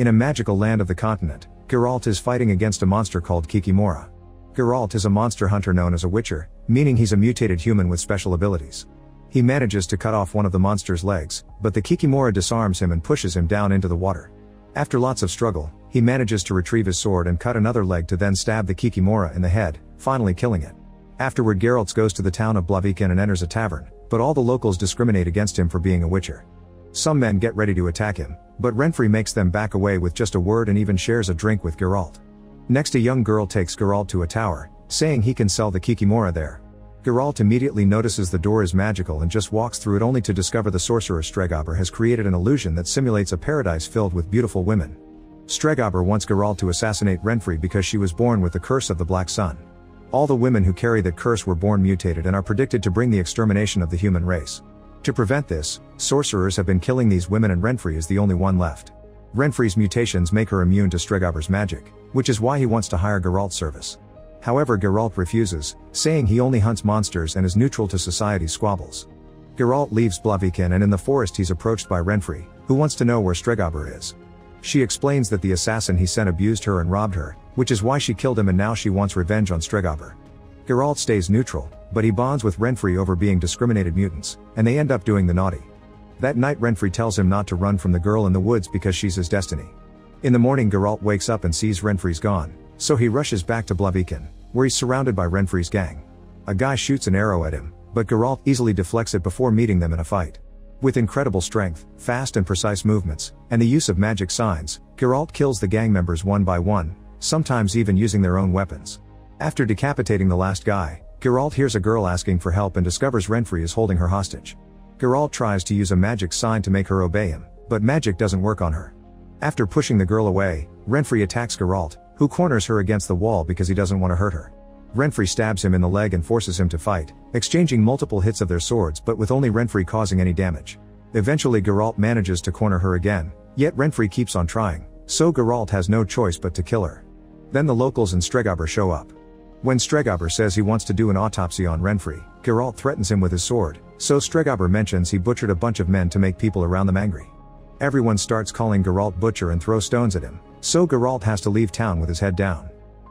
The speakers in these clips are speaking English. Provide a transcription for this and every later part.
In a magical land of the continent, Geralt is fighting against a monster called Kikimora. Geralt is a monster hunter known as a Witcher, meaning he's a mutated human with special abilities. He manages to cut off one of the monster's legs, but the Kikimora disarms him and pushes him down into the water. After lots of struggle, he manages to retrieve his sword and cut another leg to then stab the Kikimora in the head, finally killing it. Afterward Geralt goes to the town of Blaviken and enters a tavern, but all the locals discriminate against him for being a witcher. Some men get ready to attack him, but Renfri makes them back away with just a word and even shares a drink with Geralt. Next a young girl takes Geralt to a tower, saying he can sell the Kikimora there. Geralt immediately notices the door is magical and just walks through it only to discover the sorcerer Stregobor has created an illusion that simulates a paradise filled with beautiful women. Stregobor wants Geralt to assassinate Renfri because she was born with the curse of the Black Sun. All the women who carry that curse were born mutated and are predicted to bring the extermination of the human race. To prevent this, sorcerers have been killing these women and Renfri is the only one left. Renfri's mutations make her immune to Stregobor's magic, which is why he wants to hire Geralt's service. However Geralt refuses, saying he only hunts monsters and is neutral to society's squabbles. Geralt leaves Blaviken and in the forest he's approached by Renfri, who wants to know where Stregobor is. She explains that the assassin he sent abused her and robbed her, which is why she killed him and now she wants revenge on Stregobor. Geralt stays neutral, but he bonds with Renfri over being discriminated mutants, and they end up doing the naughty. That night Renfri tells him not to run from the girl in the woods because she's his destiny. In the morning Geralt wakes up and sees Renfri's gone, so he rushes back to Blaviken, where he's surrounded by Renfri's gang. A guy shoots an arrow at him, but Geralt easily deflects it before meeting them in a fight. With incredible strength, fast and precise movements, and the use of magic signs, Geralt kills the gang members one by one, sometimes even using their own weapons. After decapitating the last guy, Geralt hears a girl asking for help and discovers Renfri is holding her hostage. Geralt tries to use a magic sign to make her obey him, but magic doesn't work on her. After pushing the girl away, Renfri attacks Geralt, who corners her against the wall because he doesn't want to hurt her. Renfri stabs him in the leg and forces him to fight, exchanging multiple hits of their swords but with only Renfri causing any damage. Eventually Geralt manages to corner her again, yet Renfri keeps on trying, so Geralt has no choice but to kill her. Then the locals and Stregobor show up. When Stregobor says he wants to do an autopsy on Renfri, Geralt threatens him with his sword, so Stregobor mentions he butchered a bunch of men to make people around them angry. Everyone starts calling Geralt butcher and throw stones at him, so Geralt has to leave town with his head down.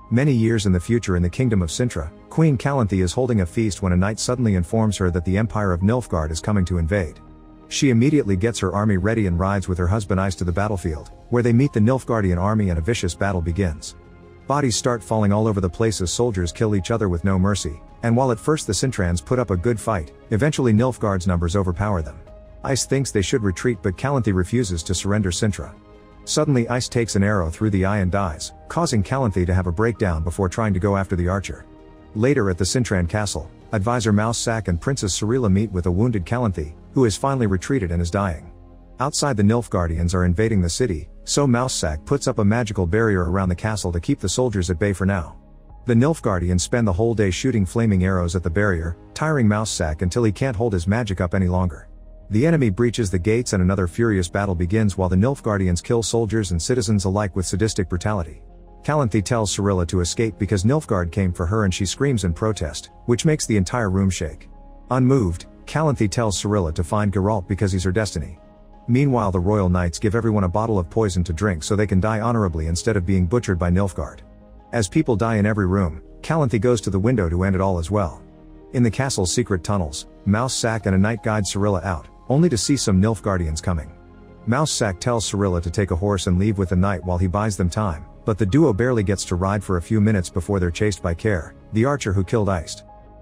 Many years in the future in the kingdom of Cintra, Queen Calanthe is holding a feast when a knight suddenly informs her that the Empire of Nilfgaard is coming to invade. She immediately gets her army ready and rides with her husband Eist to the battlefield, where they meet the Nilfgaardian army and a vicious battle begins. Bodies start falling all over the place as soldiers kill each other with no mercy, and while at first the Cintrans put up a good fight, eventually Nilfgaard's numbers overpower them. Eist thinks they should retreat but Calanthe refuses to surrender Cintra. Suddenly Eist takes an arrow through the eye and dies, causing Calanthe to have a breakdown before trying to go after the archer. Later at the Cintran castle, advisor Mousesack and Princess Cirilla meet with a wounded Calanthe, who has finally retreated and is dying. Outside the Nilfgaardians are invading the city, so Mousesack puts up a magical barrier around the castle to keep the soldiers at bay for now. The Nilfgaardians spend the whole day shooting flaming arrows at the barrier, tiring Mousesack until he can't hold his magic up any longer. The enemy breaches the gates and another furious battle begins while the Nilfgaardians kill soldiers and citizens alike with sadistic brutality. Calanthe tells Cirilla to escape because Nilfgaard came for her and she screams in protest, which makes the entire room shake. Unmoved, Calanthe tells Cirilla to find Geralt because he's her destiny. Meanwhile the royal knights give everyone a bottle of poison to drink so they can die honorably instead of being butchered by Nilfgaard. As people die in every room, Calanthe goes to the window to end it all as well. In the castle's secret tunnels, Mousesack and a knight guide Cirilla out, only to see some Nilfgaardians coming. Mousesack tells Cirilla to take a horse and leave with the knight while he buys them time, but the duo barely gets to ride for a few minutes before they're chased by Cahir, the archer who killed Eist.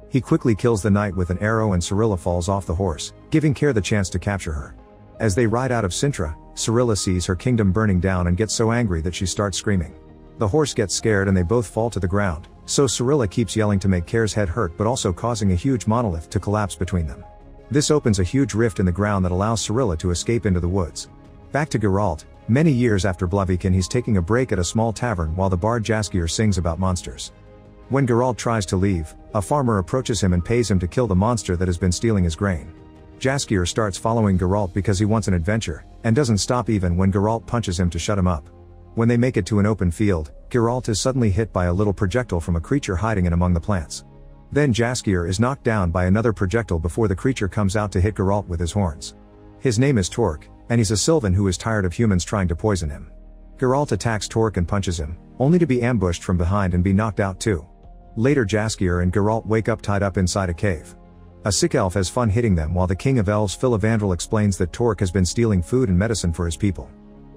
He quickly kills the knight with an arrow and Cirilla falls off the horse, giving Cahir the chance to capture her. As they ride out of Cintra, Cirilla sees her kingdom burning down and gets so angry that she starts screaming. The horse gets scared and they both fall to the ground, so Cirilla keeps yelling to make Cahir's head hurt but also causing a huge monolith to collapse between them. This opens a huge rift in the ground that allows Cirilla to escape into the woods. Back to Geralt, many years after Blaviken he's taking a break at a small tavern while the bard Jaskier sings about monsters. When Geralt tries to leave, a farmer approaches him and pays him to kill the monster that has been stealing his grain. Jaskier starts following Geralt because he wants an adventure, and doesn't stop even when Geralt punches him to shut him up. When they make it to an open field, Geralt is suddenly hit by a little projectile from a creature hiding in among the plants. Then Jaskier is knocked down by another projectile before the creature comes out to hit Geralt with his horns. His name is Torque, and he's a Sylvan who is tired of humans trying to poison him. Geralt attacks Torque and punches him, only to be ambushed from behind and be knocked out too. Later Jaskier and Geralt wake up tied up inside a cave. A sick elf has fun hitting them while the king of elves Filavandrel explains that Torque has been stealing food and medicine for his people.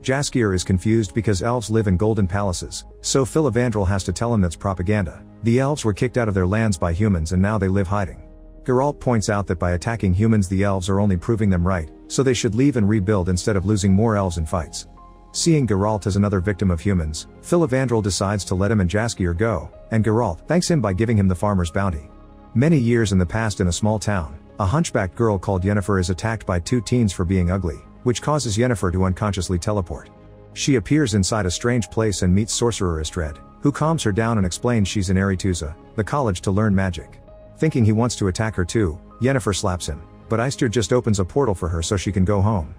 Jaskier is confused because elves live in golden palaces, so Filavandrel has to tell him that's propaganda. The elves were kicked out of their lands by humans and now they live hiding. Geralt points out that by attacking humans the elves are only proving them right, so they should leave and rebuild instead of losing more elves in fights. Seeing Geralt as another victim of humans, Filavandrel decides to let him and Jaskier go, and Geralt thanks him by giving him the farmer's bounty. Many years in the past in a small town, a hunchbacked girl called Yennefer is attacked by two teens for being ugly, which causes Yennefer to unconsciously teleport. She appears inside a strange place and meets sorcerer Istredd, who calms her down and explains she's in Aretuza, the college to learn magic. Thinking he wants to attack her too, Yennefer slaps him, but Istredd just opens a portal for her so she can go home.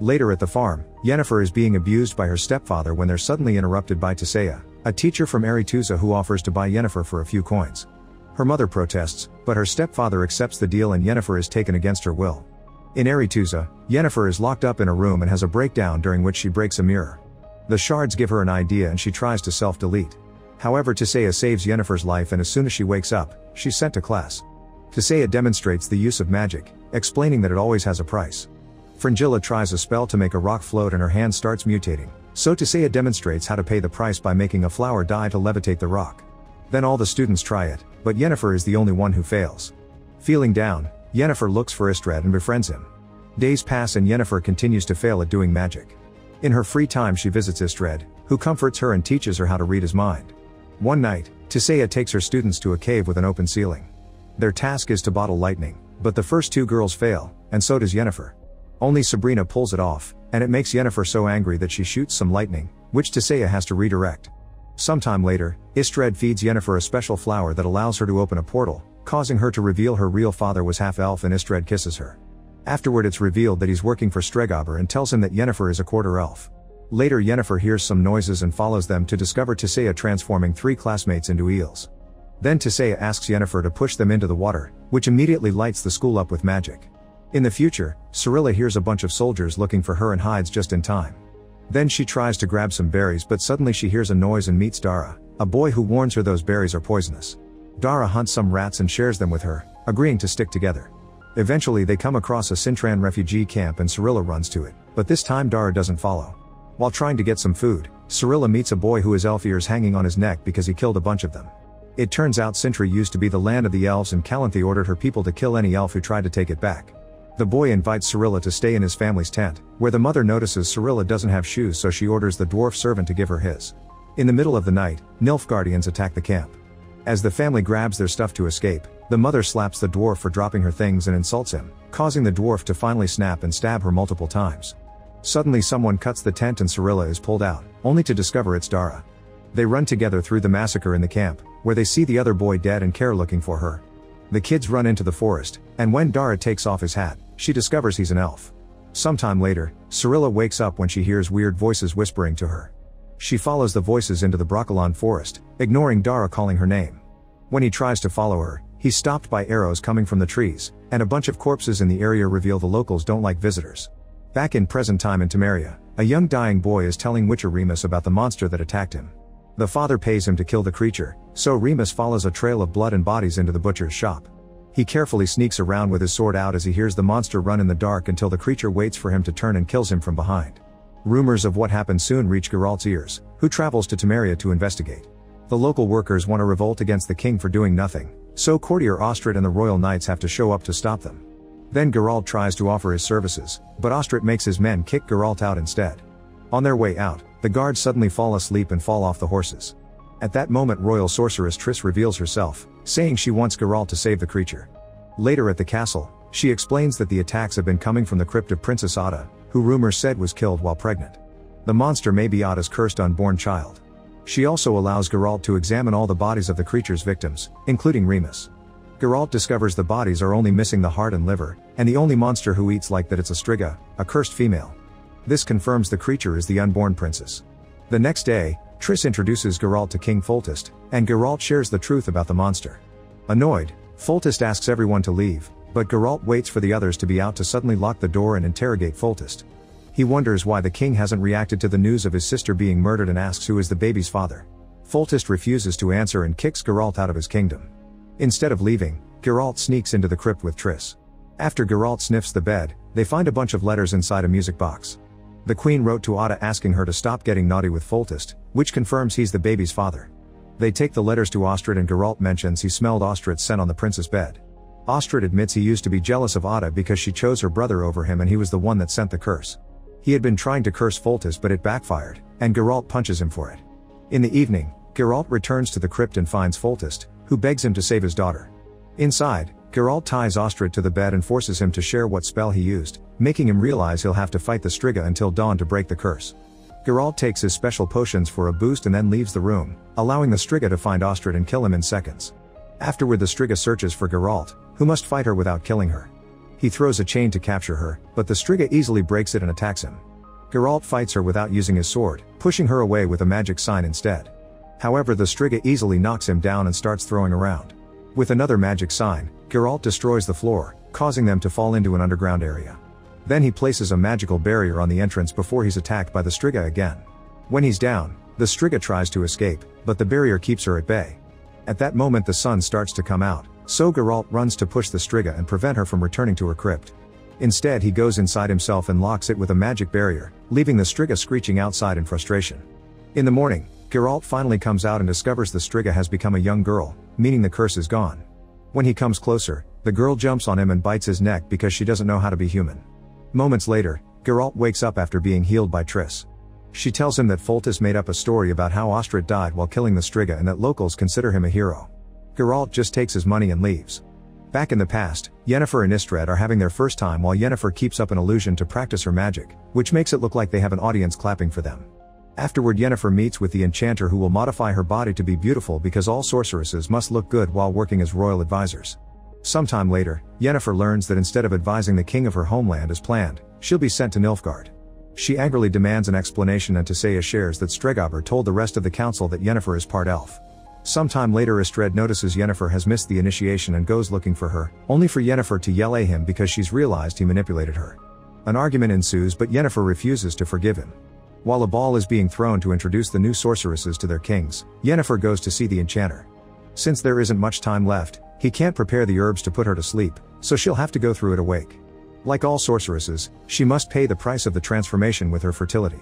Later at the farm, Yennefer is being abused by her stepfather when they're suddenly interrupted by Tissaia, a teacher from Aretuza who offers to buy Yennefer for a few coins. Her mother protests, but her stepfather accepts the deal and Yennefer is taken against her will. In Aretuza, Yennefer is locked up in a room and has a breakdown during which she breaks a mirror. The shards give her an idea and she tries to self-delete. However Tissaia saves Yennefer's life and as soon as she wakes up, she's sent to class. Tissaia demonstrates the use of magic, explaining that it always has a price. Fringilla tries a spell to make a rock float and her hand starts mutating, so Tissaia demonstrates how to pay the price by making a flower die to levitate the rock. Then all the students try it, but Yennefer is the only one who fails. Feeling down, Yennefer looks for Istredd and befriends him. Days pass and Yennefer continues to fail at doing magic. In her free time she visits Istredd, who comforts her and teaches her how to read his mind. One night, Tissaia takes her students to a cave with an open ceiling. Their task is to bottle lightning, but the first two girls fail, and so does Yennefer. Only Sabrina pulls it off, and it makes Yennefer so angry that she shoots some lightning, which Tissaia has to redirect. Sometime later, Istredd feeds Yennefer a special flower that allows her to open a portal, causing her to reveal her real father was half elf and Istredd kisses her. Afterward it's revealed that he's working for Stregobor and tells him that Yennefer is a quarter elf. Later Yennefer hears some noises and follows them to discover Tissaia transforming three classmates into eels. Then Tissaia asks Yennefer to push them into the water, which immediately lights the school up with magic. In the future, Cirilla hears a bunch of soldiers looking for her and hides just in time. Then she tries to grab some berries but suddenly she hears a noise and meets Dara, a boy who warns her those berries are poisonous. Dara hunts some rats and shares them with her, agreeing to stick together. Eventually they come across a Cintran refugee camp and Cirilla runs to it, but this time Dara doesn't follow. While trying to get some food, Cirilla meets a boy who has elf ears hanging on his neck because he killed a bunch of them. It turns out Cintra used to be the land of the elves and Calanthe ordered her people to kill any elf who tried to take it back. The boy invites Cirilla to stay in his family's tent, where the mother notices Cirilla doesn't have shoes so she orders the dwarf servant to give her his. In the middle of the night, Nilfgaardians attack the camp. As the family grabs their stuff to escape, the mother slaps the dwarf for dropping her things and insults him, causing the dwarf to finally snap and stab her multiple times. Suddenly someone cuts the tent and Cirilla is pulled out, only to discover it's Dara. They run together through the massacre in the camp, where they see the other boy dead and Cahir looking for her. The kids run into the forest, and when Dara takes off his hat, she discovers he's an elf. Sometime later, Cirilla wakes up when she hears weird voices whispering to her. She follows the voices into the Brokilon forest, ignoring Dara calling her name. When he tries to follow her, he's stopped by arrows coming from the trees, and a bunch of corpses in the area reveal the locals don't like visitors. Back in present time in Temeria, a young dying boy is telling Witcher Remus about the monster that attacked him. The father pays him to kill the creature, so Remus follows a trail of blood and bodies into the butcher's shop. He carefully sneaks around with his sword out as he hears the monster run in the dark until the creature waits for him to turn and kills him from behind. Rumors of what happened soon reach Geralt's ears, who travels to Temeria to investigate. The local workers want to revolt against the king for doing nothing, so courtier Ostrit and the royal knights have to show up to stop them. Then Geralt tries to offer his services, but Ostrit makes his men kick Geralt out instead. On their way out, the guards suddenly fall asleep and fall off the horses. At that moment royal sorceress Triss reveals herself, saying she wants Geralt to save the creature. Later at the castle, she explains that the attacks have been coming from the crypt of Princess Ada, who rumors said was killed while pregnant. The monster may be Ada's cursed unborn child. She also allows Geralt to examine all the bodies of the creature's victims, including Remus. Geralt discovers the bodies are only missing the heart and liver, and the only monster who eats like that it's a striga, a cursed female. This confirms the creature is the unborn princess. The next day, Triss introduces Geralt to King Foltest, and Geralt shares the truth about the monster. Annoyed, Foltest asks everyone to leave, but Geralt waits for the others to be out to suddenly lock the door and interrogate Foltest. He wonders why the king hasn't reacted to the news of his sister being murdered and asks who is the baby's father. Foltest refuses to answer and kicks Geralt out of his kingdom. Instead of leaving, Geralt sneaks into the crypt with Triss. After Geralt sniffs the bed, they find a bunch of letters inside a music box. The queen wrote to Ada asking her to stop getting naughty with Foltest, which confirms he's the baby's father. They take the letters to Ostrit and Geralt mentions he smelled Ostrit's scent on the prince's bed. Ostrit admits he used to be jealous of Ada because she chose her brother over him and he was the one that sent the curse. He had been trying to curse Foltest but it backfired, and Geralt punches him for it. In the evening, Geralt returns to the crypt and finds Foltest, who begs him to save his daughter. Inside, Geralt ties Ostrit to the bed and forces him to share what spell he used, making him realize he'll have to fight the Striga until dawn to break the curse. Geralt takes his special potions for a boost and then leaves the room, allowing the Striga to find Ostrit and kill him in seconds. Afterward the Striga searches for Geralt, who must fight her without killing her. He throws a chain to capture her, but the Striga easily breaks it and attacks him. Geralt fights her without using his sword, pushing her away with a magic sign instead. However the Striga easily knocks him down and starts throwing around. With another magic sign, Geralt destroys the floor, causing them to fall into an underground area. Then he places a magical barrier on the entrance before he's attacked by the Striga again. When he's down, the Striga tries to escape, but the barrier keeps her at bay. At that moment the sun starts to come out, so Geralt runs to push the Striga and prevent her from returning to her crypt. Instead he goes inside himself and locks it with a magic barrier, leaving the Striga screeching outside in frustration. In the morning, Geralt finally comes out and discovers the Striga has become a young girl, meaning the curse is gone. When he comes closer, the girl jumps on him and bites his neck because she doesn't know how to be human. Moments later, Geralt wakes up after being healed by Triss. She tells him that Foltest made up a story about how Ostrit died while killing the Striga and that locals consider him a hero. Geralt just takes his money and leaves. Back in the past, Yennefer and Istredd are having their first time while Yennefer keeps up an illusion to practice her magic, which makes it look like they have an audience clapping for them. Afterward Yennefer meets with the enchanter who will modify her body to be beautiful because all sorceresses must look good while working as royal advisors. Sometime later, Yennefer learns that instead of advising the king of her homeland as planned, she'll be sent to Nilfgaard. She angrily demands an explanation and Tissaia shares that Stregobor told the rest of the council that Yennefer is part elf. Sometime later Istredd notices Yennefer has missed the initiation and goes looking for her, only for Yennefer to yell at him because she's realized he manipulated her. An argument ensues but Yennefer refuses to forgive him. While a ball is being thrown to introduce the new sorceresses to their kings, Yennefer goes to see the enchanter. Since there isn't much time left, he can't prepare the herbs to put her to sleep, so she'll have to go through it awake. Like all sorceresses, she must pay the price of the transformation with her fertility.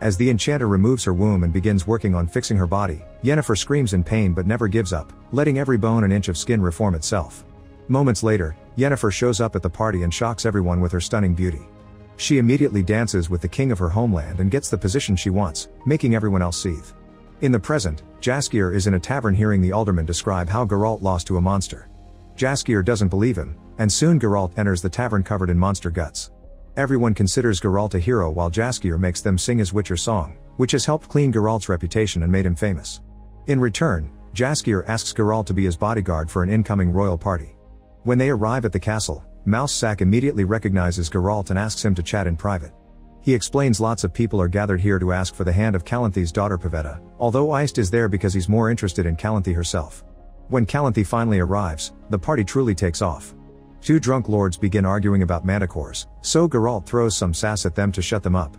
As the enchanter removes her womb and begins working on fixing her body, Yennefer screams in pain but never gives up, letting every bone and inch of skin reform itself. Moments later, Yennefer shows up at the party and shocks everyone with her stunning beauty. She immediately dances with the king of her homeland and gets the position she wants, making everyone else seethe. In the present, Jaskier is in a tavern hearing the alderman describe how Geralt lost to a monster. Jaskier doesn't believe him, and soon Geralt enters the tavern covered in monster guts. Everyone considers Geralt a hero while Jaskier makes them sing his Witcher song, which has helped clean Geralt's reputation and made him famous. In return, Jaskier asks Geralt to be his bodyguard for an incoming royal party. When they arrive at the castle, Mousesack immediately recognizes Geralt and asks him to chat in private. He explains lots of people are gathered here to ask for the hand of Calanthe's daughter Pavetta, although Eist is there because he's more interested in Calanthe herself. When Calanthe finally arrives, the party truly takes off. Two drunk lords begin arguing about manticores, so Geralt throws some sass at them to shut them up.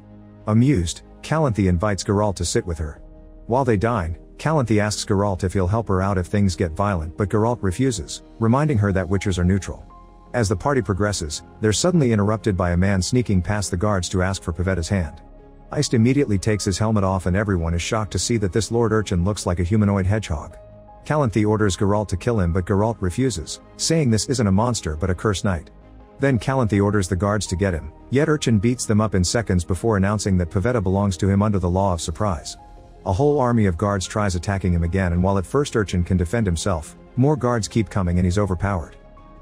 Amused, Calanthe invites Geralt to sit with her. While they dine, Calanthe asks Geralt if he'll help her out if things get violent but Geralt refuses, reminding her that witchers are neutral. As the party progresses, they're suddenly interrupted by a man sneaking past the guards to ask for Pavetta's hand. Eist immediately takes his helmet off and everyone is shocked to see that this Lord Urchin looks like a humanoid hedgehog. Calanthe orders Geralt to kill him but Geralt refuses, saying this isn't a monster but a cursed knight. Then Calanthe orders the guards to get him, yet Urchin beats them up in seconds before announcing that Pavetta belongs to him under the law of surprise. A whole army of guards tries attacking him again and while at first Urchin can defend himself, more guards keep coming and he's overpowered.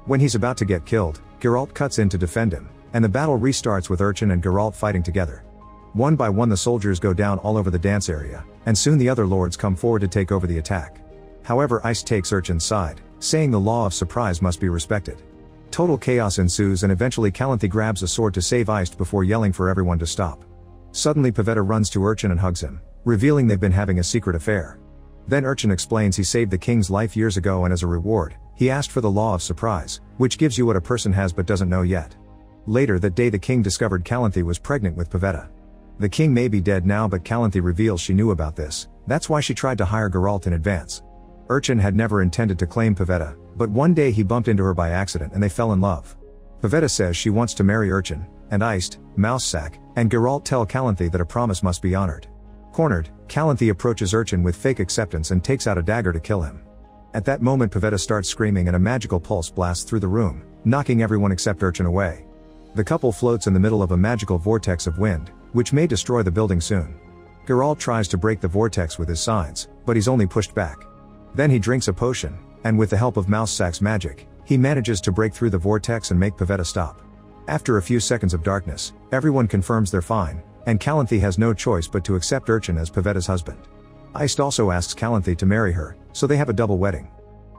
When he's about to get killed, Geralt cuts in to defend him, and the battle restarts with Urchin and Geralt fighting together. One by one the soldiers go down all over the dance area, and soon the other lords come forward to take over the attack. However Eist takes Urchin's side, saying the law of surprise must be respected. Total chaos ensues and eventually Calanthe grabs a sword to save Eist before yelling for everyone to stop. Suddenly Pavetta runs to Urchin and hugs him, revealing they've been having a secret affair. Then Urchin explains he saved the king's life years ago and as a reward, he asked for the law of surprise, which gives you what a person has but doesn't know yet. Later that day the king discovered Calanthe was pregnant with Pavetta. The king may be dead now but Calanthe reveals she knew about this, that's why she tried to hire Geralt in advance. Urchin had never intended to claim Pavetta, but one day he bumped into her by accident and they fell in love. Pavetta says she wants to marry Urchin, and Eist, Mousesack, and Geralt tell Calanthe that a promise must be honored. Cornered, Calanthe approaches Urchin with fake acceptance and takes out a dagger to kill him. At that moment Pavetta starts screaming and a magical pulse blasts through the room, knocking everyone except Urchin away. The couple floats in the middle of a magical vortex of wind, which may destroy the building soon. Geralt tries to break the vortex with his signs, but he's only pushed back. Then he drinks a potion, and with the help of Mousesack's magic, he manages to break through the vortex and make Pavetta stop. After a few seconds of darkness, everyone confirms they're fine, and Calanthe has no choice but to accept Urchin as Pavetta's husband. Eist also asks Calanthe to marry her, so they have a double wedding.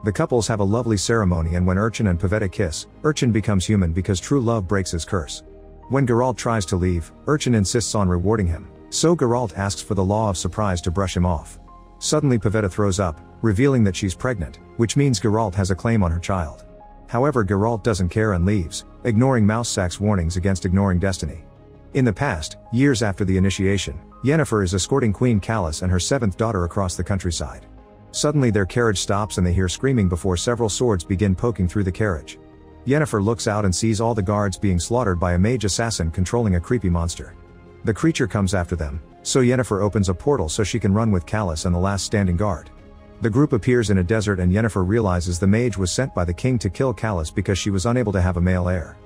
The couples have a lovely ceremony and when Urchin and Pavetta kiss, Urchin becomes human because true love breaks his curse. When Geralt tries to leave, Urchin insists on rewarding him, so Geralt asks for the law of surprise to brush him off. Suddenly Pavetta throws up, revealing that she's pregnant, which means Geralt has a claim on her child. However Geralt doesn't care and leaves, ignoring Mousesack's warnings against ignoring destiny. In the past, years after the initiation, Yennefer is escorting Queen Callis and her seventh daughter across the countryside. Suddenly their carriage stops and they hear screaming before several swords begin poking through the carriage. Yennefer looks out and sees all the guards being slaughtered by a mage assassin controlling a creepy monster. The creature comes after them, so Yennefer opens a portal so she can run with Callis and the last standing guard. The group appears in a desert and Yennefer realizes the mage was sent by the king to kill Callis because she was unable to have a male heir.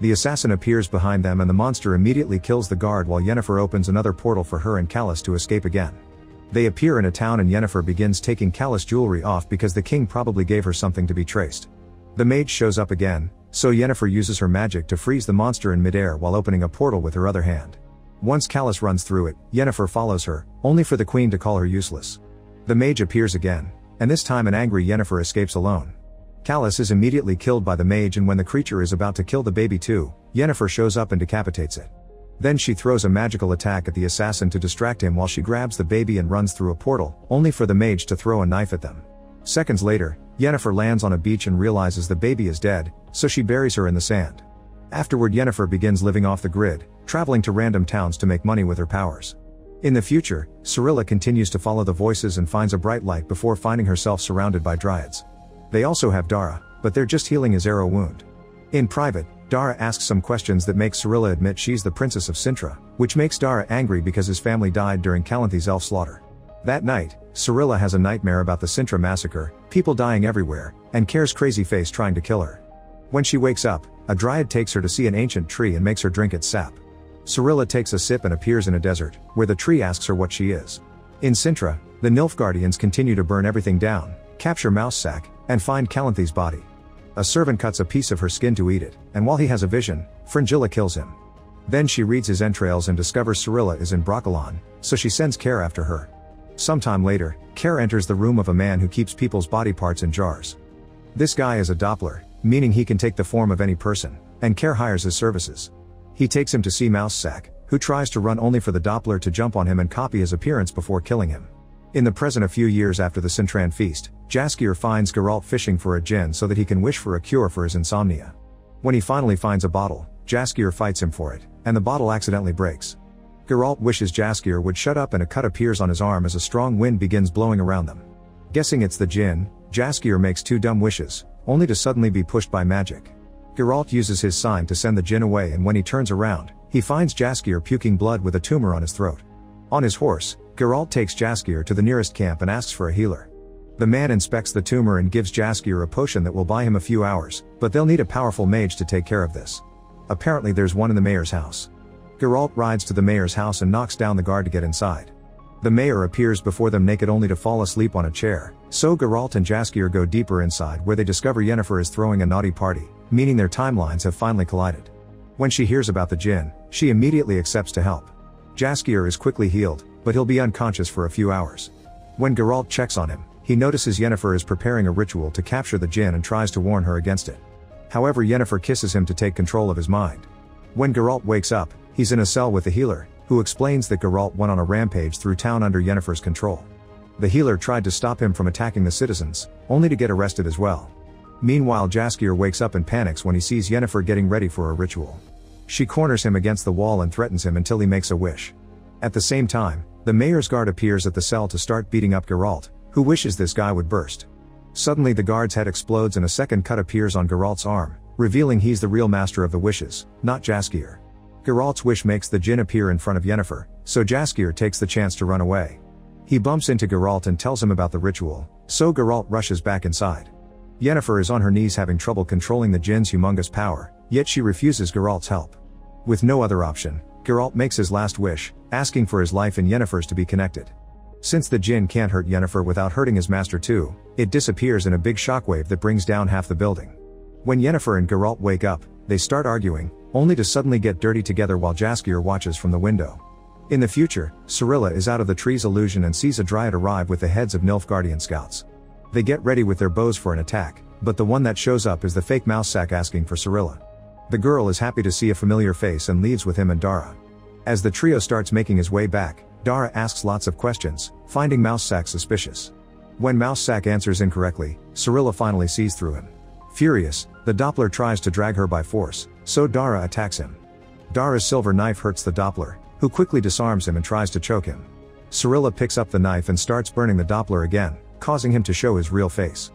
The assassin appears behind them and the monster immediately kills the guard while Yennefer opens another portal for her and Callis to escape again. They appear in a town and Yennefer begins taking Callis jewelry off because the king probably gave her something to be traced. The mage shows up again, so Yennefer uses her magic to freeze the monster in midair while opening a portal with her other hand. Once Callis runs through it, Yennefer follows her, only for the queen to call her useless. The mage appears again, and this time an angry Yennefer escapes alone. Callis is immediately killed by the mage and when the creature is about to kill the baby too, Yennefer shows up and decapitates it. Then she throws a magical attack at the assassin to distract him while she grabs the baby and runs through a portal, only for the mage to throw a knife at them. Seconds later, Yennefer lands on a beach and realizes the baby is dead, so she buries her in the sand. Afterward Yennefer begins living off the grid, traveling to random towns to make money with her powers. In the future, Cirilla continues to follow the voices and finds a bright light before finding herself surrounded by dryads. They also have Dara, but they're just healing his arrow wound. In private, Dara asks some questions that make Cirilla admit she's the princess of Cintra, which makes Dara angry because his family died during Calanthe's elf slaughter. That night, Cirilla has a nightmare about the Cintra massacre, people dying everywhere, and Cahir's crazy face trying to kill her. When she wakes up, a dryad takes her to see an ancient tree and makes her drink its sap. Cirilla takes a sip and appears in a desert, where the tree asks her what she is. In Cintra, the Nilfgaardians continue to burn everything down, capture Mousesack, and find Calanthe's body. A servant cuts a piece of her skin to eat it, and while he has a vision, Fringilla kills him. Then she reads his entrails and discovers Cirilla is in Brokilon, so she sends Cahir after her. Sometime later, Cahir enters the room of a man who keeps people's body parts in jars. This guy is a Doppler, meaning he can take the form of any person, and Cahir hires his services. He takes him to see Mousesack, who tries to run only for the Doppler to jump on him and copy his appearance before killing him. In the present a few years after the Cintran feast, Jaskier finds Geralt fishing for a djinn so that he can wish for a cure for his insomnia. When he finally finds a bottle, Jaskier fights him for it, and the bottle accidentally breaks. Geralt wishes Jaskier would shut up and a cut appears on his arm as a strong wind begins blowing around them. Guessing it's the djinn, Jaskier makes two dumb wishes, only to suddenly be pushed by magic. Geralt uses his sign to send the djinn away and when he turns around, he finds Jaskier puking blood with a tumor on his throat. On his horse, Geralt takes Jaskier to the nearest camp and asks for a healer. The man inspects the tumor and gives Jaskier a potion that will buy him a few hours, but they'll need a powerful mage to take care of this. Apparently there's one in the mayor's house. Geralt rides to the mayor's house and knocks down the guard to get inside. The mayor appears before them naked only to fall asleep on a chair, so Geralt and Jaskier go deeper inside where they discover Yennefer is throwing a naughty party, meaning their timelines have finally collided. When she hears about the djinn, she immediately accepts to help. Jaskier is quickly healed, but he'll be unconscious for a few hours. When Geralt checks on him, he notices Yennefer is preparing a ritual to capture the djinn and tries to warn her against it. However Yennefer kisses him to take control of his mind. When Geralt wakes up, he's in a cell with the healer, who explains that Geralt went on a rampage through town under Yennefer's control. The healer tried to stop him from attacking the citizens, only to get arrested as well. Meanwhile Jaskier wakes up and panics when he sees Yennefer getting ready for a ritual. she corners him against the wall and threatens him until he makes a wish. At the same time, the mayor's guard appears at the cell to start beating up Geralt, who wishes this guy would burst. Suddenly the guard's head explodes and a second cut appears on Geralt's arm, revealing he's the real master of the wishes, not Jaskier. Geralt's wish makes the djinn appear in front of Yennefer, so Jaskier takes the chance to run away. He bumps into Geralt and tells him about the ritual, so Geralt rushes back inside. Yennefer is on her knees having trouble controlling the djinn's humongous power, yet she refuses Geralt's help. With no other option, Geralt makes his last wish, asking for his life and Yennefer's to be connected. Since the djinn can't hurt Yennefer without hurting his master too, it disappears in a big shockwave that brings down half the building. When Yennefer and Geralt wake up, they start arguing, only to suddenly get dirty together while Jaskier watches from the window. In the future, Cirilla is out of the tree's illusion and sees a dryad arrive with the heads of Nilfgaardian scouts. They get ready with their bows for an attack, but the one that shows up is the fake Mousesack asking for Cirilla. The girl is happy to see a familiar face and leaves with him and Dara. As the trio starts making his way back, Dara asks lots of questions, finding Mousesack suspicious. When Mousesack answers incorrectly, Cirilla finally sees through him. Furious, the Doppler tries to drag her by force, so Dara attacks him. Dara's silver knife hurts the Doppler, who quickly disarms him and tries to choke him. Cirilla picks up the knife and starts burning the Doppler again, causing him to show his real face.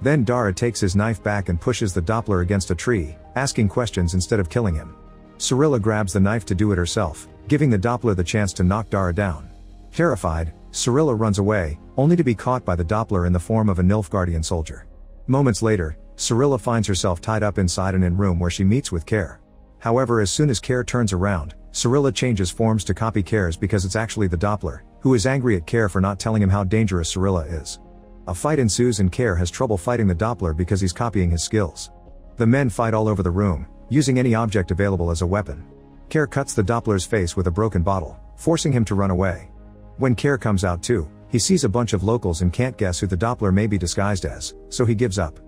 Then Dara takes his knife back and pushes the Doppler against a tree, asking questions instead of killing him. Cirilla grabs the knife to do it herself, giving the Doppler the chance to knock Dara down. Terrified, Cirilla runs away, only to be caught by the Doppler in the form of a Nilfgaardian soldier. Moments later, Cirilla finds herself tied up inside an inn room where she meets with Cahir. However as soon as Cahir turns around, Cirilla changes forms to copy Cahir's because it's actually the Doppler, who is angry at Cahir for not telling him how dangerous Cirilla is. A fight ensues and Cahir has trouble fighting the Doppler because he's copying his skills. The men fight all over the room, using any object available as a weapon. Cahir cuts the Doppler's face with a broken bottle, forcing him to run away. When Cahir comes out too, he sees a bunch of locals and can't guess who the Doppler may be disguised as, so he gives up.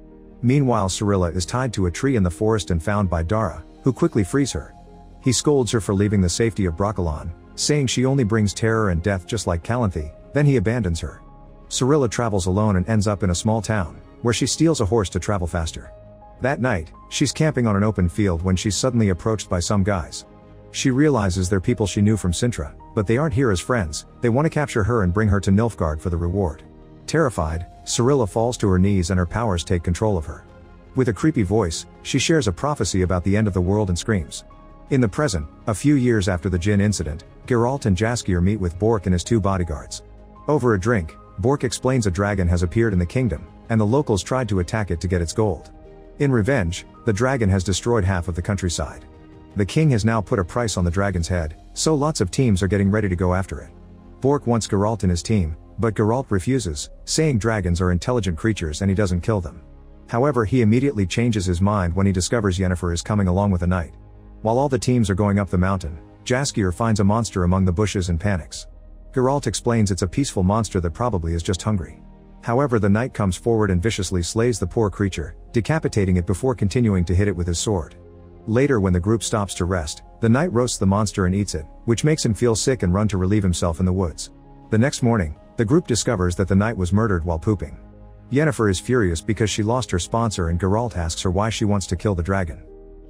Meanwhile Cirilla is tied to a tree in the forest and found by Dara, who quickly frees her. He scolds her for leaving the safety of Brokilon, saying she only brings terror and death just like Calanthe, then he abandons her. Cirilla travels alone and ends up in a small town, where she steals a horse to travel faster. That night, she's camping on an open field when she's suddenly approached by some guys. She realizes they're people she knew from Cintra, but they aren't here as friends, they want to capture her and bring her to Nilfgaard for the reward. Terrified, Cirilla falls to her knees and her powers take control of her. With a creepy voice, she shares a prophecy about the end of the world and screams. In the present, a few years after the Djinn incident, Geralt and Jaskier meet with Borch and his two bodyguards. Over a drink, Borch explains a dragon has appeared in the kingdom, and the locals tried to attack it to get its gold. In revenge, the dragon has destroyed half of the countryside. The king has now put a price on the dragon's head, so lots of teams are getting ready to go after it. Borch wants Geralt in his team, but Geralt refuses, saying dragons are intelligent creatures and he doesn't kill them. However he immediately changes his mind when he discovers Yennefer is coming along with a knight. While all the teams are going up the mountain, Jaskier finds a monster among the bushes and panics. Geralt explains it's a peaceful monster that probably is just hungry. However the knight comes forward and viciously slays the poor creature, decapitating it before continuing to hit it with his sword. Later when the group stops to rest, the knight roasts the monster and eats it, which makes him feel sick and run to relieve himself in the woods. The next morning, the group discovers that the knight was murdered while pooping. Yennefer is furious because she lost her sponsor and Geralt asks her why she wants to kill the dragon.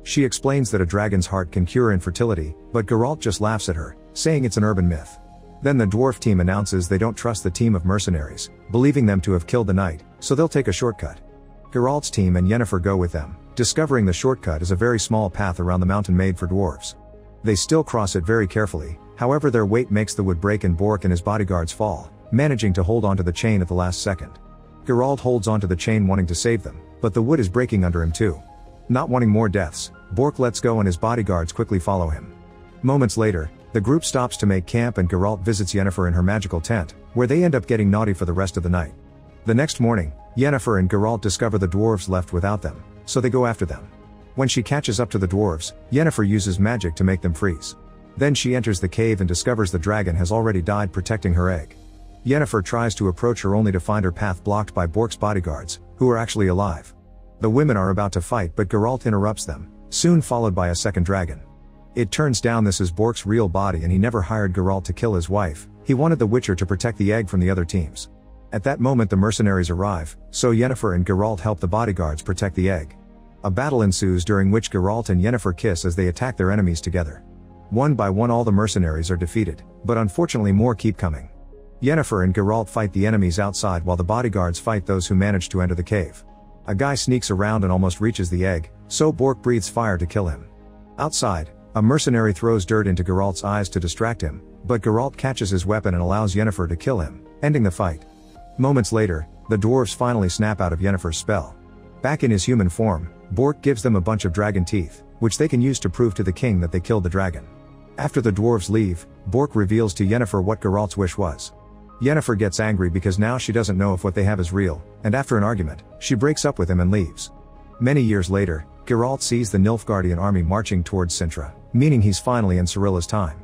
She explains that a dragon's heart can cure infertility, but Geralt just laughs at her, saying it's an urban myth. Then the dwarf team announces they don't trust the team of mercenaries, believing them to have killed the knight, so they'll take a shortcut. Geralt's team and Yennefer go with them, discovering the shortcut is a very small path around the mountain made for dwarves. They still cross it very carefully, however their weight makes the wood break and Borch and his bodyguards fall, managing to hold onto the chain at the last second. Geralt holds onto the chain wanting to save them, but the wood is breaking under him too. Not wanting more deaths, Borch lets go and his bodyguards quickly follow him. Moments later, the group stops to make camp and Geralt visits Yennefer in her magical tent, where they end up getting naughty for the rest of the night. The next morning, Yennefer and Geralt discover the dwarves left without them, so they go after them. When she catches up to the dwarves, Yennefer uses magic to make them freeze. Then she enters the cave and discovers the dragon has already died protecting her egg. Yennefer tries to approach her only to find her path blocked by Borch's bodyguards, who are actually alive. The women are about to fight but Geralt interrupts them, soon followed by a second dragon. It turns down this is Borch's real body and he never hired Geralt to kill his wife, he wanted the Witcher to protect the egg from the other teams. At that moment the mercenaries arrive, so Yennefer and Geralt help the bodyguards protect the egg. A battle ensues during which Geralt and Yennefer kiss as they attack their enemies together. One by one all the mercenaries are defeated, but unfortunately more keep coming. Yennefer and Geralt fight the enemies outside while the bodyguards fight those who manage to enter the cave. A guy sneaks around and almost reaches the egg, so Borch breathes fire to kill him. Outside, a mercenary throws dirt into Geralt's eyes to distract him, but Geralt catches his weapon and allows Yennefer to kill him, ending the fight. Moments later, the dwarves finally snap out of Yennefer's spell. Back in his human form, Borch gives them a bunch of dragon teeth, which they can use to prove to the king that they killed the dragon. After the dwarves leave, Borch reveals to Yennefer what Geralt's wish was. Yennefer gets angry because now she doesn't know if what they have is real, and after an argument, she breaks up with him and leaves. Many years later, Geralt sees the Nilfgaardian army marching towards Cintra, meaning he's finally in Cirilla's time.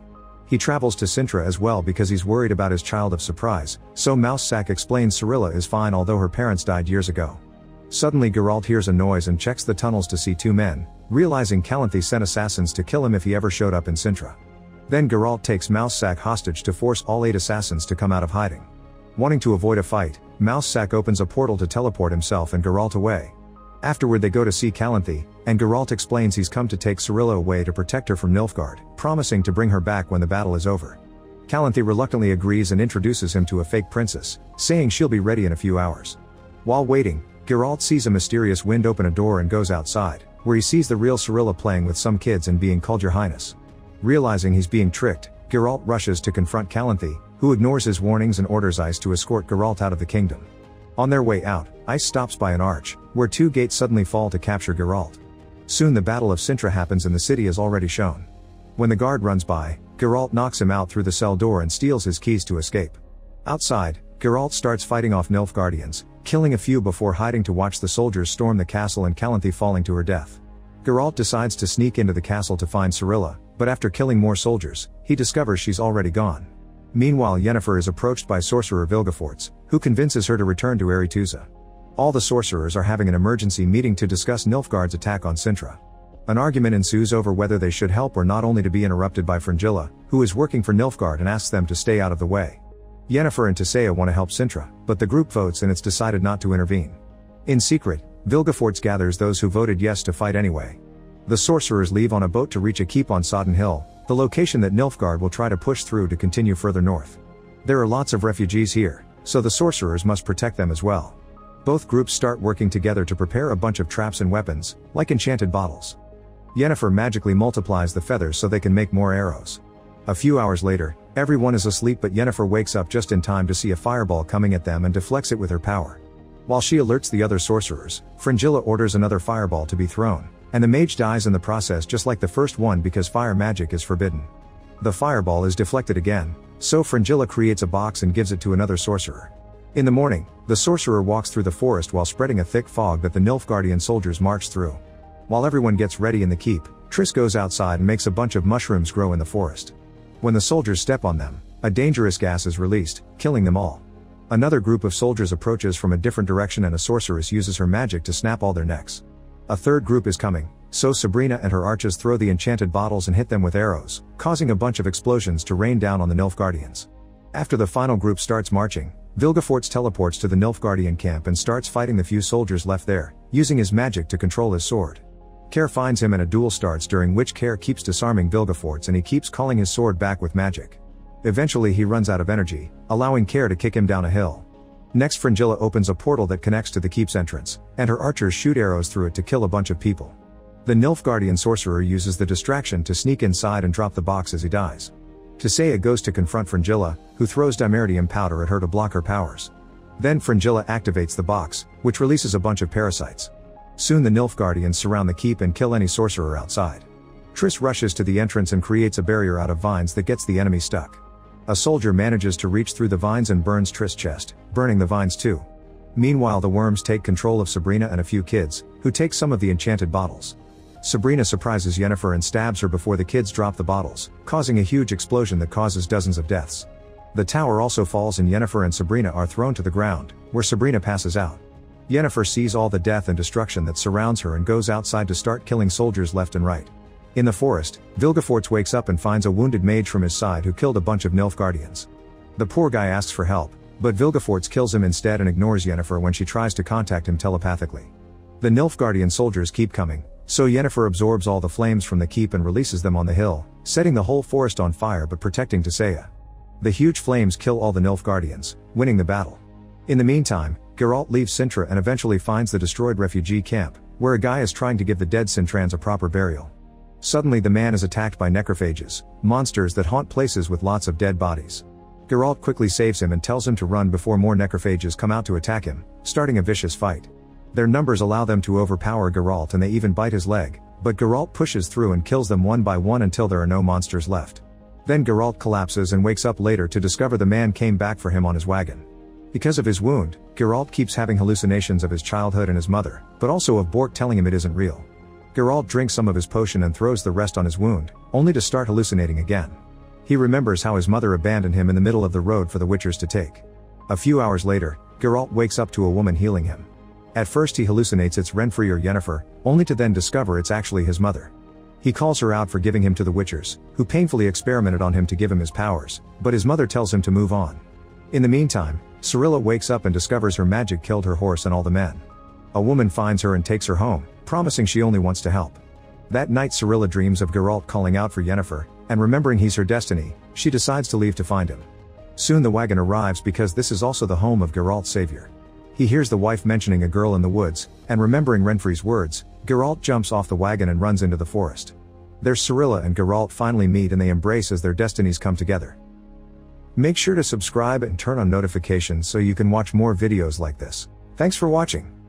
He travels to Cintra as well because he's worried about his child of surprise, so Mousesack explains Cirilla is fine although her parents died years ago. Suddenly Geralt hears a noise and checks the tunnels to see two men, realizing Calanthe sent assassins to kill him if he ever showed up in Cintra. Then Geralt takes Mousesack hostage to force all eight assassins to come out of hiding. Wanting to avoid a fight, Mousesack opens a portal to teleport himself and Geralt away. Afterward they go to see Calanthe, and Geralt explains he's come to take Cirilla away to protect her from Nilfgaard, promising to bring her back when the battle is over. Calanthe reluctantly agrees and introduces him to a fake princess, saying she'll be ready in a few hours. While waiting, Geralt sees a mysterious wind open a door and goes outside, where he sees the real Cirilla playing with some kids and being called Your Highness. Realizing he's being tricked, Geralt rushes to confront Calanthe, who ignores his warnings and orders Eist to escort Geralt out of the kingdom. On their way out, Eist stops by an arch, where two gates suddenly fall to capture Geralt. Soon the Battle of Cintra happens and the city is already shown. When the guard runs by, Geralt knocks him out through the cell door and steals his keys to escape. Outside, Geralt starts fighting off Nilfgaardians, killing a few before hiding to watch the soldiers storm the castle and Calanthe falling to her death. Geralt decides to sneak into the castle to find Cirilla, but after killing more soldiers, he discovers she's already gone. Meanwhile Yennefer is approached by sorcerer Vilgefortz, who convinces her to return to Aretuza. All the sorcerers are having an emergency meeting to discuss Nilfgaard's attack on Cintra. An argument ensues over whether they should help or not only to be interrupted by Fringilla, who is working for Nilfgaard and asks them to stay out of the way. Yennefer and Tissaia want to help Cintra, but the group votes and it's decided not to intervene. In secret, Vilgefortz gathers those who voted yes to fight anyway. The sorcerers leave on a boat to reach a keep on Sodden Hill, the location that Nilfgaard will try to push through to continue further north. There are lots of refugees here, so the sorcerers must protect them as well. Both groups start working together to prepare a bunch of traps and weapons, like enchanted bottles. Yennefer magically multiplies the feathers so they can make more arrows. A few hours later, everyone is asleep but Yennefer wakes up just in time to see a fireball coming at them and deflects it with her power. While she alerts the other sorcerers, Fringilla orders another fireball to be thrown, and the mage dies in the process just like the first one because fire magic is forbidden. The fireball is deflected again, so Fringilla creates a box and gives it to another sorcerer. In the morning, the sorcerer walks through the forest while spreading a thick fog that the Nilfgaardian soldiers march through. While everyone gets ready in the keep, Triss goes outside and makes a bunch of mushrooms grow in the forest. When the soldiers step on them, a dangerous gas is released, killing them all. Another group of soldiers approaches from a different direction and a sorceress uses her magic to snap all their necks. A third group is coming, so Sabrina and her archers throw the enchanted bottles and hit them with arrows, causing a bunch of explosions to rain down on the Nilfgaardians. After the final group starts marching, Vilgefortz teleports to the Nilfgaardian camp and starts fighting the few soldiers left there, using his magic to control his sword. Cahir finds him and a duel starts during which Cahir keeps disarming Vilgefortz and he keeps calling his sword back with magic. Eventually he runs out of energy, allowing Cahir to kick him down a hill. Next Fringilla opens a portal that connects to the keep's entrance, and her archers shoot arrows through it to kill a bunch of people. The Nilfgaardian sorcerer uses the distraction to sneak inside and drop the box as he dies. Tissaia goes to confront Fringilla, who throws dimeritium powder at her to block her powers. Then Fringilla activates the box, which releases a bunch of parasites. Soon the Nilfgaardians surround the keep and kill any sorcerer outside. Triss rushes to the entrance and creates a barrier out of vines that gets the enemy stuck. A soldier manages to reach through the vines and burns Triss' chest, burning the vines too. Meanwhile the worms take control of Sabrina and a few kids, who take some of the enchanted bottles. Sabrina surprises Yennefer and stabs her before the kids drop the bottles, causing a huge explosion that causes dozens of deaths. The tower also falls and Yennefer and Sabrina are thrown to the ground, where Sabrina passes out. Yennefer sees all the death and destruction that surrounds her and goes outside to start killing soldiers left and right. In the forest, Vilgefortz wakes up and finds a wounded mage from his side who killed a bunch of Nilfgaardians. The poor guy asks for help, but Vilgefortz kills him instead and ignores Yennefer when she tries to contact him telepathically. The Nilfgaardian soldiers keep coming, so Yennefer absorbs all the flames from the keep and releases them on the hill, setting the whole forest on fire but protecting Tissaia. The huge flames kill all the Nilfgaardians, winning the battle. In the meantime, Geralt leaves Cintra and eventually finds the destroyed refugee camp, where a guy is trying to give the dead Cintrans a proper burial. Suddenly the man is attacked by necrophages, monsters that haunt places with lots of dead bodies. Geralt quickly saves him and tells him to run before more necrophages come out to attack him, starting a vicious fight. Their numbers allow them to overpower Geralt and they even bite his leg, but Geralt pushes through and kills them one by one until there are no monsters left. Then Geralt collapses and wakes up later to discover the man came back for him on his wagon. Because of his wound, Geralt keeps having hallucinations of his childhood and his mother, but also of Borch telling him it isn't real. Geralt drinks some of his potion and throws the rest on his wound, only to start hallucinating again. He remembers how his mother abandoned him in the middle of the road for the Witchers to take. A few hours later, Geralt wakes up to a woman healing him. At first he hallucinates it's Renfri or Yennefer, only to then discover it's actually his mother. He calls her out for giving him to the Witchers, who painfully experimented on him to give him his powers, but his mother tells him to move on. In the meantime, Cirilla wakes up and discovers her magic killed her horse and all the men. A woman finds her and takes her home, promising she only wants to help. That night Cirilla dreams of Geralt calling out for Yennefer, and remembering he's her destiny, she decides to leave to find him. Soon the wagon arrives because this is also the home of Geralt's savior. He hears the wife mentioning a girl in the woods, and remembering Renfri's words, Geralt jumps off the wagon and runs into the forest. There's Cirilla and Geralt finally meet and they embrace as their destinies come together. Make sure to subscribe and turn on notifications so you can watch more videos like this. Thanks for watching.